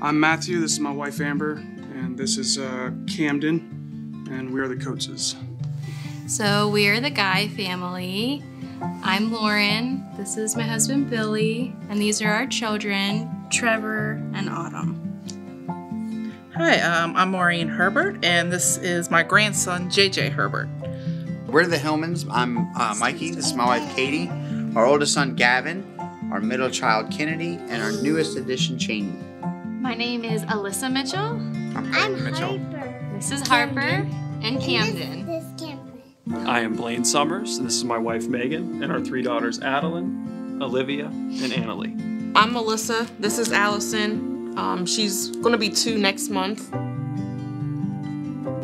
I'm Matthew, this is my wife Amber, and this is uh, Camden, and we are the Coates. So we are the Guy family. I'm Lauren, this is my husband Billy, and these are our children, Trevor and Autumn. Hi, um, I'm Maureen Herbert, and this is my grandson, JJ Herbert. We're the Hillmans. I'm uh, Mikey. This is my wife Katie. Our oldest son Gavin. Our middle child Kennedy, and our newest addition Cheney. My name is Alyssa Mitchell. I'm, I'm Mitchell. Harper. This is Harper and Camden. This, this Camden. I am Blaine Summers, and this is my wife Megan, and our three daughters Adeline, Olivia, and Annalie. I'm Melissa. This is Allison. Um, she's going to be two next month.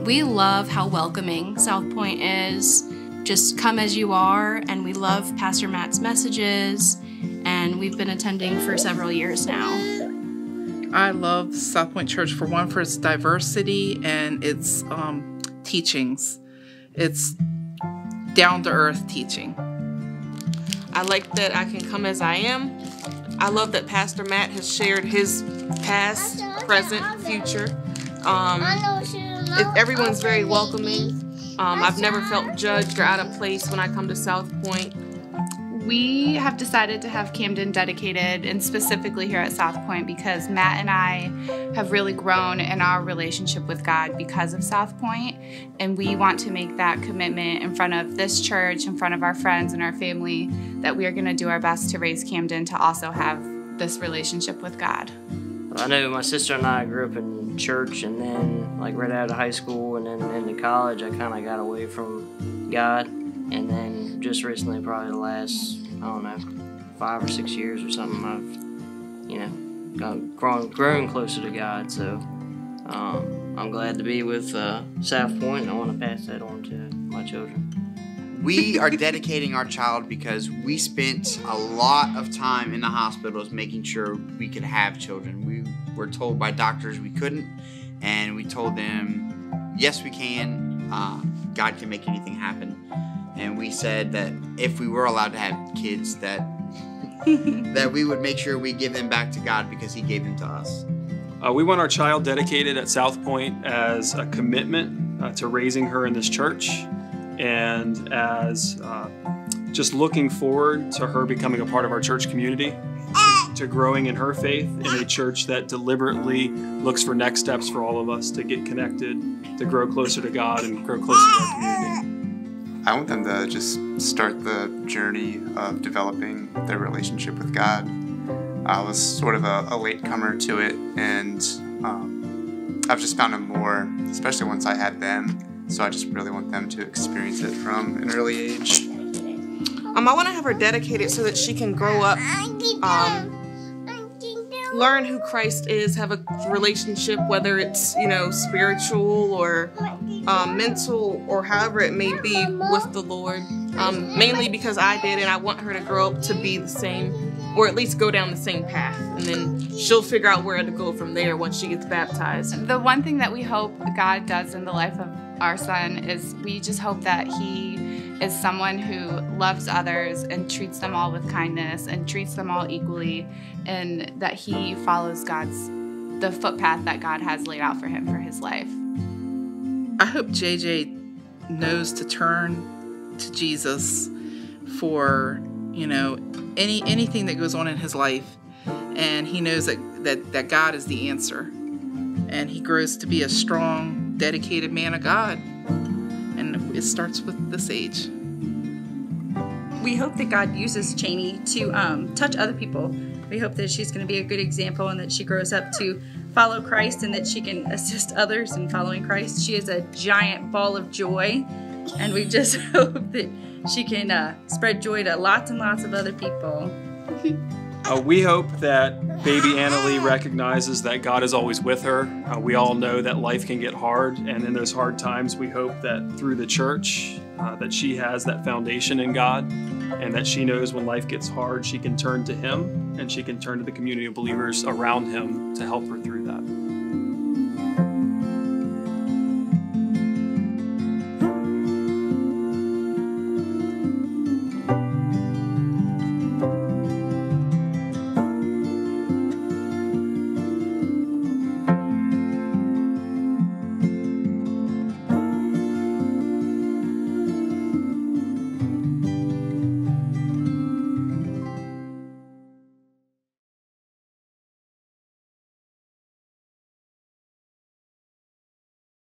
We love how welcoming South Point is. Just come as you are, and we love Pastor Matt's messages, and we've been attending for several years now. I love South Point Church for one for its diversity and its um, teachings. It's down to earth teaching. I like that I can come as I am. I love that Pastor Matt has shared his past, present, future. Um, it, everyone's very welcoming. Um, I've never felt judged or out of place when I come to South Point. We have decided to have Camden dedicated, and specifically here at South Point, because Matt and I have really grown in our relationship with God because of South Point, and we want to make that commitment in front of this church, in front of our friends and our family, that we are going to do our best to raise Camden to also have this relationship with God. I know my sister and I grew up in church, and then, like, right out of high school and then into college, I kind of got away from God. And then just recently, probably the last, I don't know, five or six years or something, I've, you know, got- grown, grown closer to God. So um, I'm glad to be with uh, South Point, and I want to pass that on to my children. We are dedicating our child because we spent a lot of time in the hospitals making sure we could have children. We were told by doctors we couldn't, and we told them, yes, we can. Uh, God can make anything happen. And we said that if we were allowed to have kids, that that we would make sure we give them back to God because He gave them to us. Uh, we want our child dedicated at South Point as a commitment uh, to raising her in this church and as uh, just looking forward to her becoming a part of our church community, to, to growing in her faith in a church that deliberately looks for next steps for all of us to get connected, to grow closer to God and grow closer to our community. I want them to just start the journey of developing their relationship with God. I was sort of a, a latecomer to it, and um, I've just found it more, especially once I had them. So I just really want them to experience it from an early age. Um, I want to have her dedicated so that she can grow up, um, learn who Christ is, have a relationship, whether it's you know spiritual or um, mental or however it may be with the Lord. Um, mainly because I did, and I want her to grow up to be the same, or at least go down the same path, and then she'll figure out where to go from there once she gets baptized. The one thing that we hope God does in the life of our son is we just hope that he is someone who loves others and treats them all with kindness and treats them all equally, and that he follows God's the footpath that God has laid out for him for his life. I hope JJ knows to turn to Jesus for, you know, any anything that goes on in his life and he knows that that, that God is the answer. And he grows to be a strong, dedicated man of God. It starts with the sage. we hope that God uses Cheney to um, touch other people. We hope that she's going to be a good example and that she grows up to follow Christ and that she can assist others in following Christ. She is a giant ball of joy, and we just hope that she can uh, spread joy to lots and lots of other people. Uh, we hope that baby Annalie recognizes that God is always with her. Uh, we all know that life can get hard, and in those hard times, we hope that through the church, uh, that she has that foundation in God, and that she knows when life gets hard, she can turn to Him, and she can turn to the community of believers around Him to help her through that.